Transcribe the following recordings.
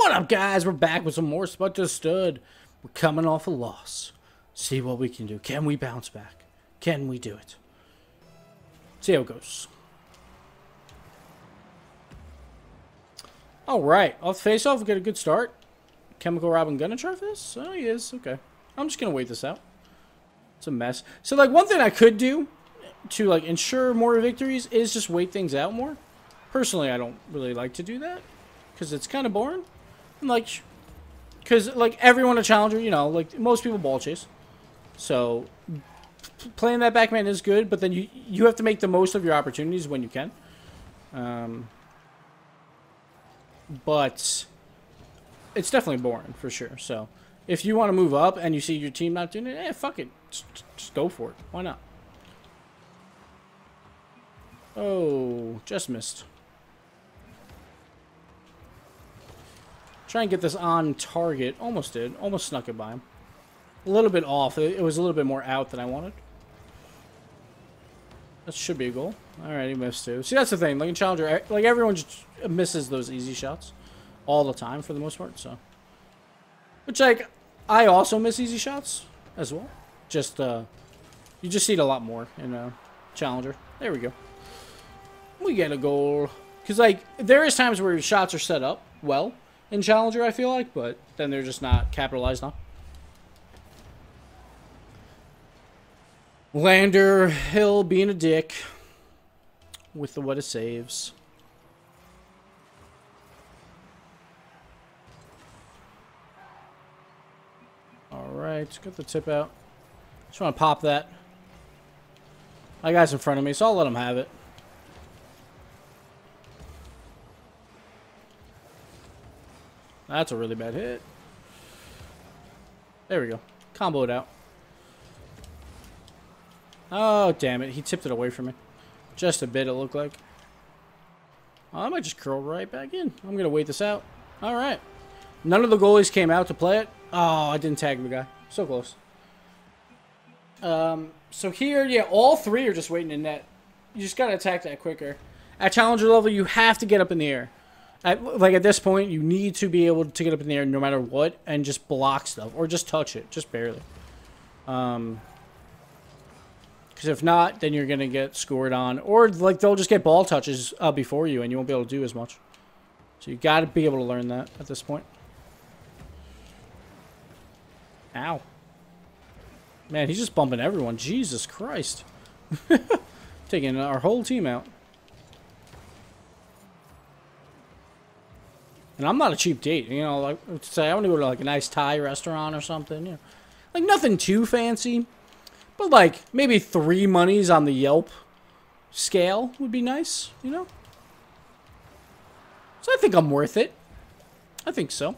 What up, guys? We're back with some more Spud Stud. We're coming off a loss. See what we can do. Can we bounce back? Can we do it? See how it goes. All right, off the face-off, we get a good start. Chemical Robin gonna try this? Oh, he is. Okay. I'm just gonna wait this out. It's a mess. So, like, one thing I could do to, like, ensure more victories is just wait things out more. Personally, I don't really like to do that because it's kind of boring. Like, because, like, everyone a challenger, you know, like, most people ball chase. So, playing that backman is good, but then you, you have to make the most of your opportunities when you can. Um, but it's definitely boring for sure. So if you want to move up and you see your team not doing it, eh, fuck it, just, just go for it. Why not? Oh, just missed. Try and get this on target. Almost did. Almost snuck it by him. A little bit off. It was a little bit more out than I wanted. That should be a goal. Alright, he missed too. See, that's the thing. Like in Challenger, like everyone just misses those easy shots all the time for the most part. So, which like I also miss easy shots as well. Just uh, you just see it a lot more in a Challenger. There we go. We get a goal because like there is times where your shots are set up well in Challenger. I feel like, but then they're just not capitalized on. Lander Hill being a dick with the what it saves. Alright, get the tip out. Just want to pop that. My guy's in front of me, so I'll let him have it. That's a really bad hit. There we go. Combo it out. Oh, damn it. He tipped it away from me. Just a bit, it looked like. I might just curl right back in. I'm going to wait this out. All right. None of the goalies came out to play it. Oh, I didn't tag the guy. So close. Um, so here, yeah, all three are just waiting in net. You just got to attack that quicker. At challenger level, you have to get up in the air. At, like, at this point, you need to be able to get up in the air no matter what and just block stuff. Or just touch it. Just barely. Um, because if not, then you're to get scored on. Or, like, they'll just get ball touches uh, before you, and you won't be able to do as much. So you got to be able to learn that at this point. Ow. Man, he's just bumping everyone. Jesus Christ. Taking our whole team out. And I'm not a cheap date. You know, like, say I want to go to, like, a nice Thai restaurant or something. You know. Like, nothing too fancy. But like maybe three monies on the Yelp scale would be nice, you know? So I think I'm worth it. I think so.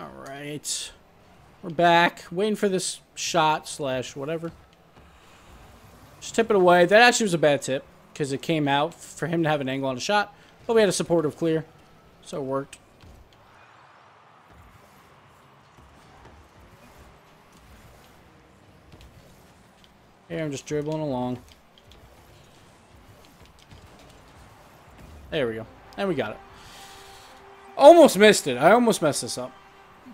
Alright. We're back. Waiting for this shot slash whatever. Just tip it away. That actually was a bad tip. Because it came out for him to have an angle on a shot. But we had a supportive clear. So it worked. Here, I'm just dribbling along. There we go. And we got it. Almost missed it. I almost messed this up.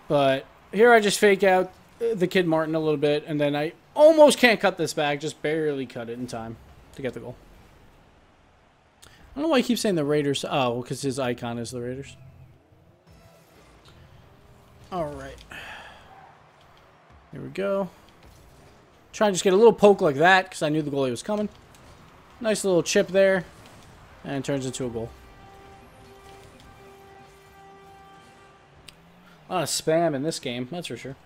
But here I just fake out the Kid Martin a little bit, and then I almost can't cut this back. Just barely cut it in time to get the goal. I don't know why I keep saying the Raiders. Oh, because his icon is the Raiders. Alright. Here we go. Try and just get a little poke like that because I knew the goalie was coming. Nice little chip there. And turns into a goal. A lot of spam in this game, that's for sure.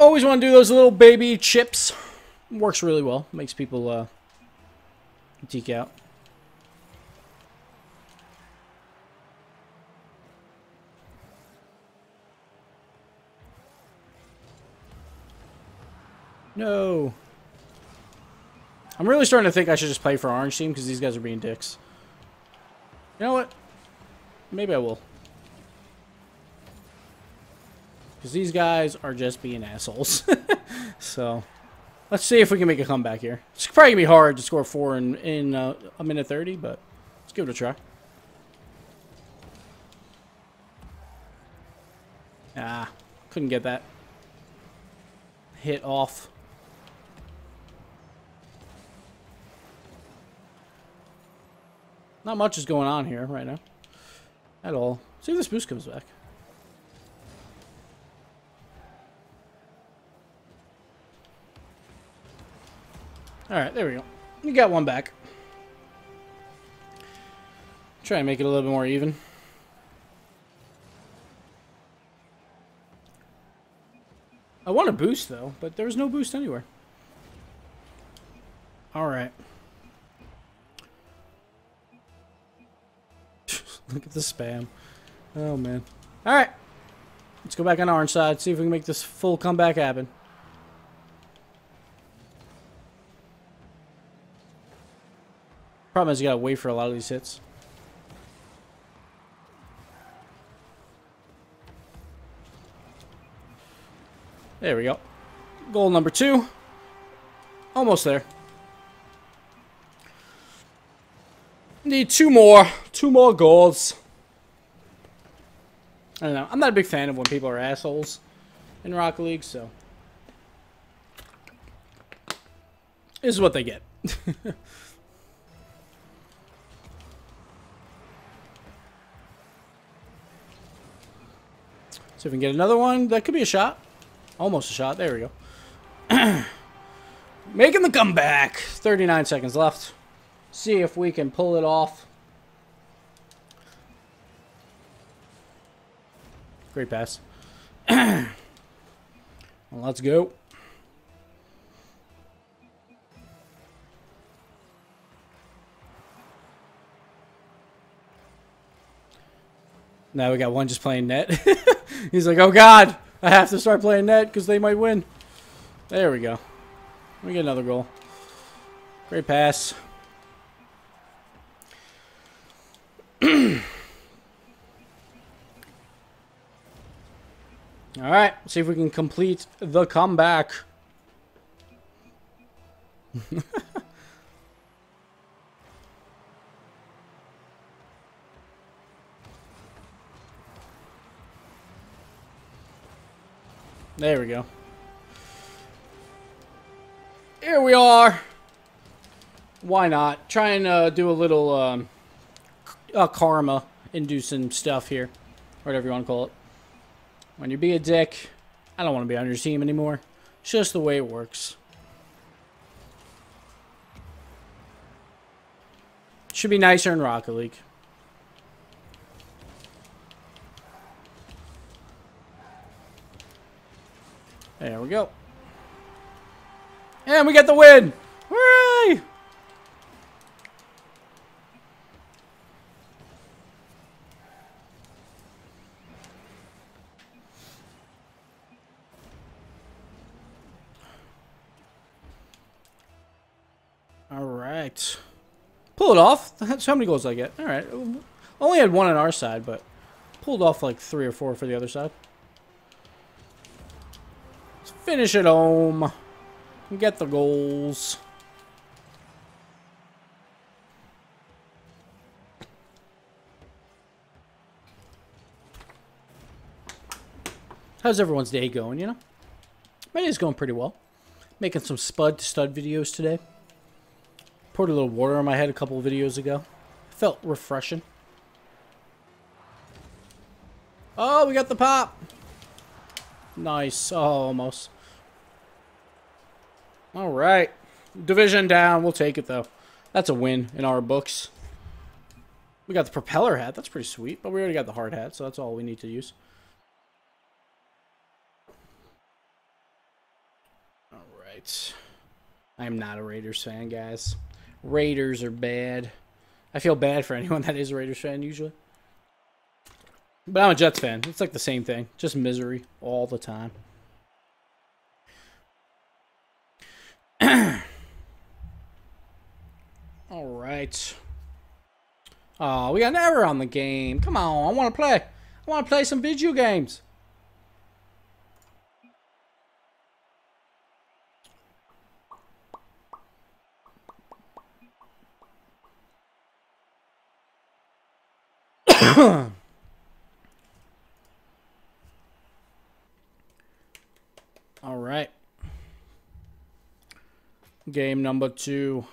Always want to do those little baby chips. Works really well. Makes people uh, deke out. No. I'm really starting to think I should just play for Orange Team because these guys are being dicks. You know what? Maybe I will. Because these guys are just being assholes. so, Let's see if we can make a comeback here. It's probably going to be hard to score four in, in uh, a minute 30, but let's give it a try. Ah, couldn't get that. Hit off. Not much is going on here right now. At all. See if this boost comes back. Alright, there we go. You got one back. Try and make it a little bit more even. I want a boost, though, but there's no boost anywhere. Alright. Look at the spam. Oh, man. Alright. Let's go back on orange side, see if we can make this full comeback happen. Problem is you gotta wait for a lot of these hits. There we go. Goal number two. Almost there. Need two more. Two more goals. I don't know. I'm not a big fan of when people are assholes in Rocket League, so. This is what they get. See if we can get another one. That could be a shot. Almost a shot. There we go. Making the comeback. 39 seconds left. See if we can pull it off. Great pass. well, let's go. Now we got one just playing net. He's like, oh god, I have to start playing net because they might win. There we go. We get another goal. Great pass. All right, see if we can complete the comeback. There we go. Here we are. Why not? Try and uh, do a little um, uh, karma inducing stuff here. Whatever you want to call it. When you be a dick, I don't want to be on your team anymore. It's just the way it works. Should be nicer in Rocket League. There go. And we get the win! Hooray! Alright. Pull it off. That's how many goals I get. Alright. Only had one on our side, but pulled off like three or four for the other side. Finish it home. Get the goals. How's everyone's day going, you know? My day's going pretty well. Making some spud to stud videos today. Poured a little water on my head a couple videos ago. Felt refreshing. Oh, we got the pop. Nice. Oh, almost. All right. Division down. We'll take it, though. That's a win in our books. We got the propeller hat. That's pretty sweet. But we already got the hard hat, so that's all we need to use. All right. I am not a Raiders fan, guys. Raiders are bad. I feel bad for anyone that is a Raiders fan, usually. But I'm a Jets fan. It's like the same thing. Just misery all the time. all right. Oh, we got an error on the game. Come on, I want to play. I want to play some video games. All right. Game number two.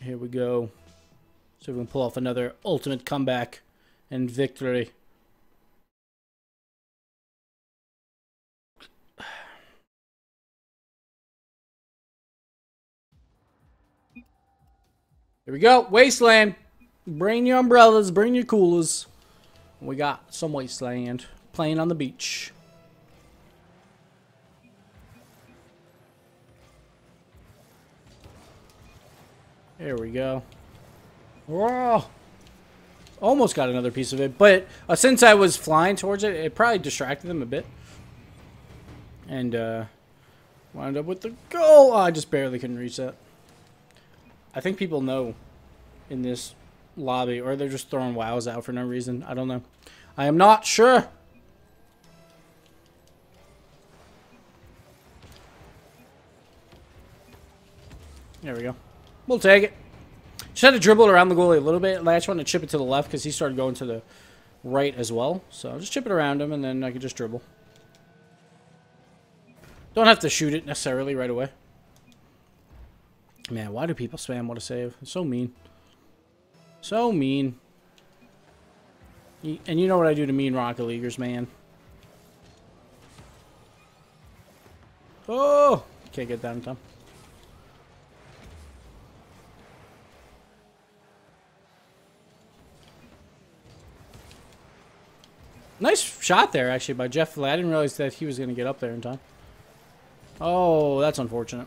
Here we go. So we can pull off another ultimate comeback and victory. Here we go. Wasteland. Bring your umbrellas. Bring your coolers. We got some wasteland playing on the beach. There we go. Whoa! Almost got another piece of it, but uh, since I was flying towards it, it probably distracted them a bit. And, uh, wound up with the goal! Oh, I just barely couldn't reach that. I think people know in this lobby, or they're just throwing wows out for no reason. I don't know. I am not sure. There we go. We'll take it. Just had to dribble around the goalie a little bit. I just wanted to chip it to the left because he started going to the right as well. So just chip it around him and then I can just dribble. Don't have to shoot it necessarily right away. Man, why do people spam what a save? It's so mean. So mean. And you know what I do to mean Rocket Leaguers, man. Oh! Can't get that in time. Nice shot there, actually, by Jeff. I didn't realize that he was going to get up there in time. Oh, that's unfortunate.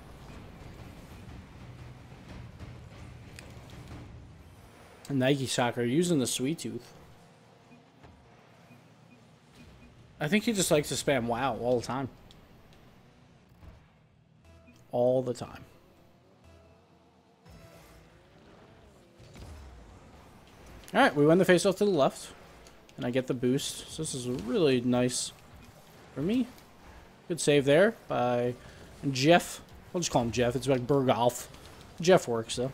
Nike Soccer using the sweet tooth. I think he just likes to spam wow all the time. All the time. Alright, we win the face off to the left. And I get the boost. So this is really nice for me. Good save there by Jeff. I'll just call him Jeff. It's like Bergolf. Jeff works, though.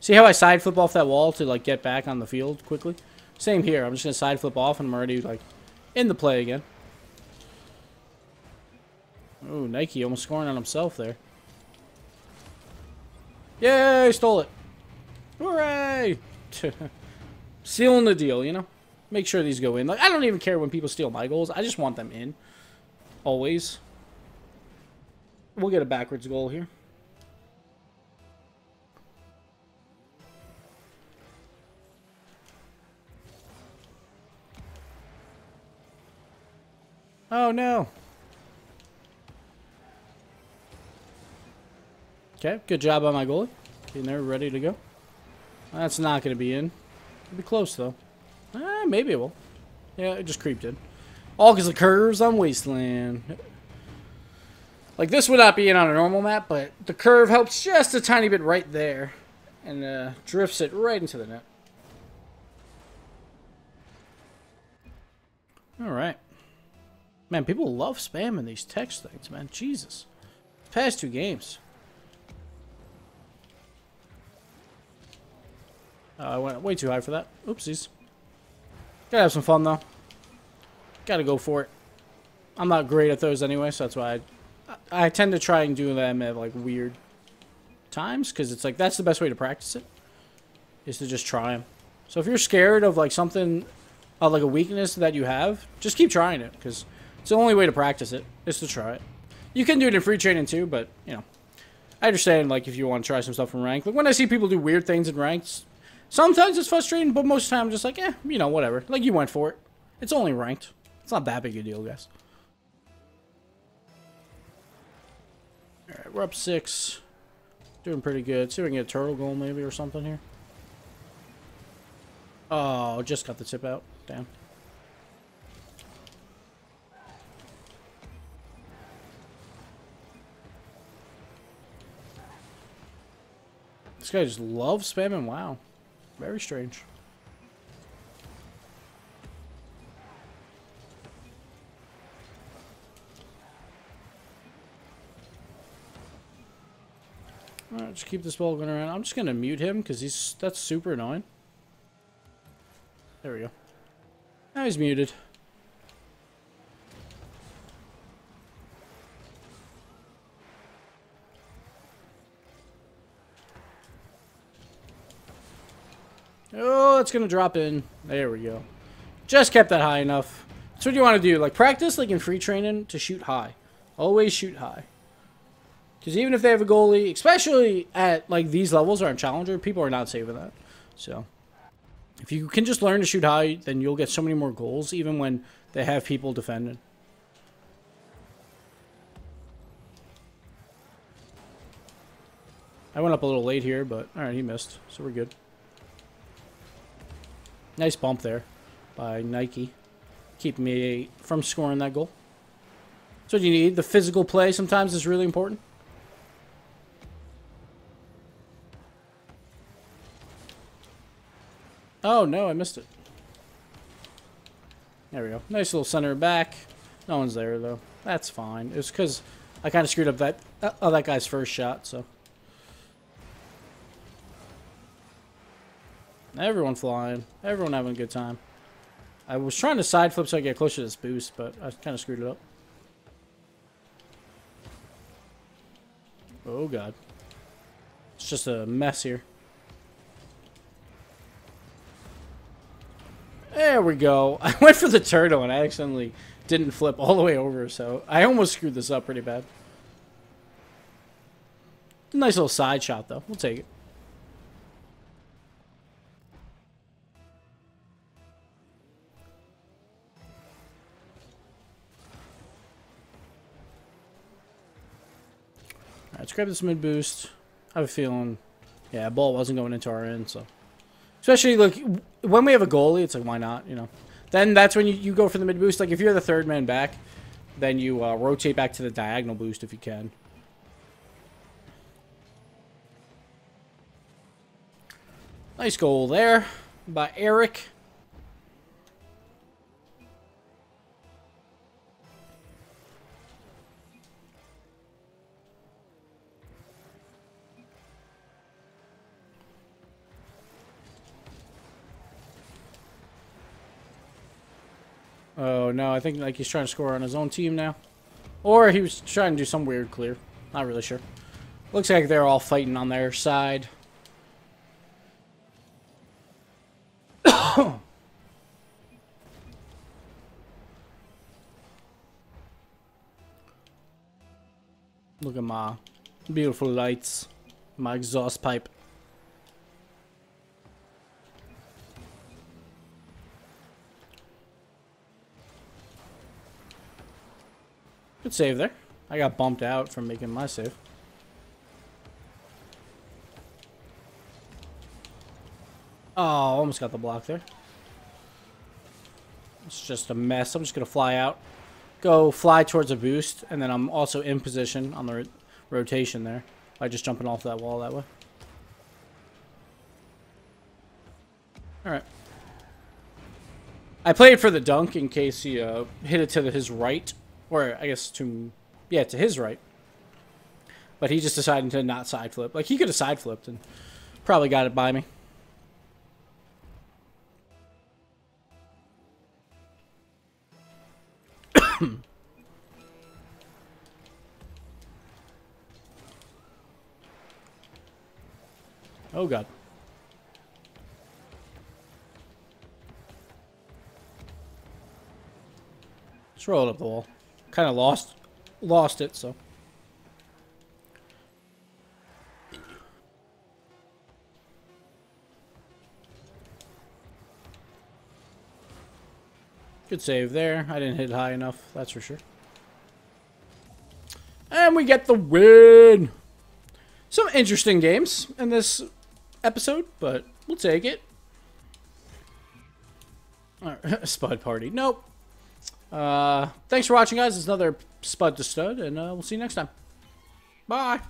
See how I side flip off that wall to, like, get back on the field quickly? Same here. I'm just going to side flip off and I'm already, like, in the play again. Oh, Nike almost scoring on himself there. Yay, stole it. Hooray! Sealing the deal, you know? Make sure these go in. Like I don't even care when people steal my goals. I just want them in. Always. We'll get a backwards goal here. Oh no. Okay, good job on my goalie. Getting there, ready to go. That's not going to be in. It'll be close though. Eh, maybe it will. Yeah, it just creeped in. All because of curves on Wasteland. Like, this would not be in on a normal map, but the curve helps just a tiny bit right there. And uh, drifts it right into the net. Alright. Man, people love spamming these text things, man. Jesus. Past two games. Uh, I went way too high for that. Oopsies. Gotta have some fun, though. Gotta go for it. I'm not great at those anyway, so that's why I, I tend to try and do them at, like, weird times, because it's like, that's the best way to practice it, is to just try them. So if you're scared of, like, something, of, like, a weakness that you have, just keep trying it, because it's the only way to practice it, is to try it. You can do it in free training, too, but, you know, I understand, like, if you want to try some stuff in rank. Like, when I see people do weird things in ranks, Sometimes it's frustrating, but most of the time I'm just like, eh, you know, whatever. Like, you went for it. It's only ranked. It's not that big a deal, guys. Alright, we're up six. Doing pretty good. Let's See if we can get a turtle goal maybe or something here. Oh, just got the tip out. Damn. This guy just loves spamming WoW. Very strange. Alright, just keep this ball going around. I'm just gonna mute him because he's that's super annoying. There we go. Now he's muted. Oh, it's going to drop in. There we go. Just kept that high enough. That's what you want to do. Like, practice, like in free training, to shoot high. Always shoot high. Because even if they have a goalie, especially at, like, these levels or on Challenger, people are not saving that. So, if you can just learn to shoot high, then you'll get so many more goals, even when they have people defending. I went up a little late here, but alright, he missed. So we're good. Nice bump there by Nike. Keeping me from scoring that goal. That's what you need. The physical play sometimes is really important. Oh, no, I missed it. There we go. Nice little center back. No one's there, though. That's fine. It's because I kind of screwed up that, uh, oh, that guy's first shot, so... Everyone flying. Everyone having a good time. I was trying to side flip so I get closer to this boost, but I kind of screwed it up. Oh, God. It's just a mess here. There we go. I went for the turtle and I accidentally didn't flip all the way over, so I almost screwed this up pretty bad. Nice little side shot, though. We'll take it. Let's grab this mid boost. I have a feeling, yeah, ball wasn't going into our end, so. Especially, like, when we have a goalie, it's like, why not, you know? Then that's when you, you go for the mid boost. Like, if you're the third man back, then you uh, rotate back to the diagonal boost if you can. Nice goal there by Eric. I think like he's trying to score on his own team now. Or he was trying to do some weird clear. Not really sure. Looks like they're all fighting on their side. Look at my beautiful lights. My exhaust pipe. Good save there. I got bumped out from making my save. Oh, almost got the block there. It's just a mess. I'm just going to fly out. Go fly towards a boost. And then I'm also in position on the rotation there. By just jumping off that wall that way. Alright. I played for the dunk in case he uh, hit it to his right. Or, I guess, to... Yeah, to his right. But he just decided to not side flip. Like, he could have side flipped and probably got it by me. oh, God. Let's roll it up the wall kind of lost lost it, so. Good save there. I didn't hit high enough, that's for sure. And we get the win! Some interesting games in this episode, but we'll take it. Alright, Spud Party. Nope. Uh, thanks for watching, guys. It's another Spud to Stud, and uh, we'll see you next time. Bye.